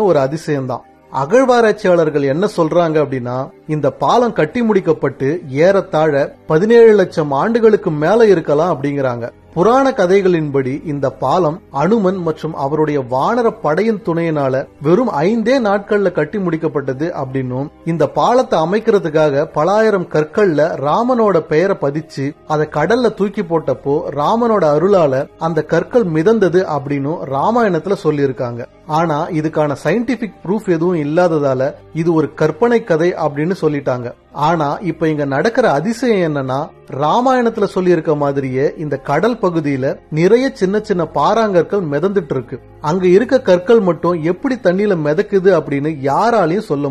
ஒரு அதிசயம்தான். அகழ்வாராய்ச்சியாளர்கள் என்ன சொல்றாங்க அப்படின்னா இந்த பாலம் கட்டி முடிக்கப்பட்டு ஏறத்தாழ பதினேழு லட்சம் ஆண்டுகளுக்கு மேல இருக்கலாம் அப்படிங்கிறாங்க. புராண கதைகளின்படி இந்த பாலம் அனுமன் மற்றும் அவருடைய வானர படையின் துணையினால வெறும் ஐந்தே நாட்கள்ல கட்டி முடிக்கப்பட்டது அப்படின்னும் இந்த பாலத்தை அமைக்கிறதுக்காக பலாயிரம் கற்கள்ல ராமனோட பெயரை பதிச்சு அதை கடல்ல தூக்கி போட்டப்போ ராமனோட அருளால அந்த கற்கள் மிதந்தது அப்படின்னு ராமாயணத்துல சொல்லியிருக்காங்க. ஆனா இதுக்கான சயின்டிபிக் ப்ரூஃப் எதுவும் இல்லாததால இது ஒரு கற்பனை கதை அப்படின்னு சொல்லிட்டாங்க. ஆனா இப்ப இங்க நடக்கிற அதிசயம் என்னன்னா ராமாயணத்துல சொல்லி இருக்க மாதிரியே இந்த கடல் பகுதியில நிறைய சின்ன சின்ன பாறாங்கற்கள் மிதந்துட்டு இருக்கு. அங்க இருக்க கற்கள் மட்டும் எப்படி தண்ணியில மிதக்குது அப்படின்னு யாராலையும் சொல்ல